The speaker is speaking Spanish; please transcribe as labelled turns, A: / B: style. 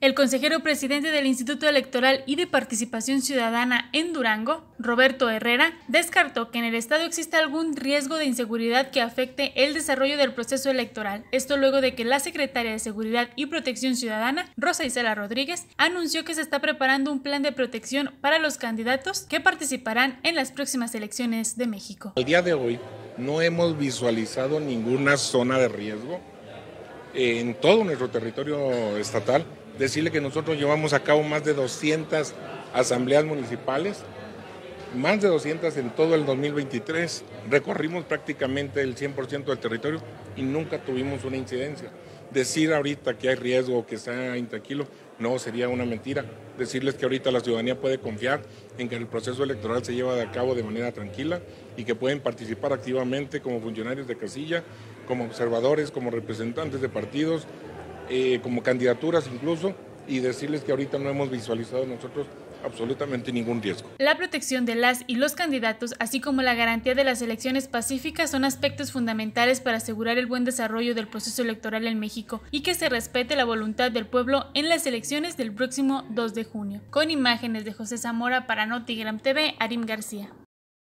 A: El consejero presidente del Instituto Electoral y de Participación Ciudadana en Durango, Roberto Herrera, descartó que en el Estado exista algún riesgo de inseguridad que afecte el desarrollo del proceso electoral. Esto luego de que la secretaria de Seguridad y Protección Ciudadana, Rosa Isela Rodríguez, anunció que se está preparando un plan de protección para los candidatos que participarán en las próximas elecciones de México.
B: El día de hoy no hemos visualizado ninguna zona de riesgo en todo nuestro territorio estatal decirle que nosotros llevamos a cabo más de 200 asambleas municipales, más de 200 en todo el 2023. Recorrimos prácticamente el 100% del territorio y nunca tuvimos una incidencia. Decir ahorita que hay riesgo, que sea intranquilo, no sería una mentira. Decirles que ahorita la ciudadanía puede confiar en que el proceso electoral se lleva a cabo de manera tranquila y que pueden participar activamente como funcionarios de casilla, como observadores, como representantes de partidos, eh, como candidaturas incluso, y decirles que ahorita no hemos visualizado nosotros absolutamente ningún riesgo.
A: La protección de las y los candidatos, así como la garantía de las elecciones pacíficas, son aspectos fundamentales para asegurar el buen desarrollo del proceso electoral en México y que se respete la voluntad del pueblo en las elecciones del próximo 2 de junio. Con imágenes de José Zamora para Notigram TV, Arim García.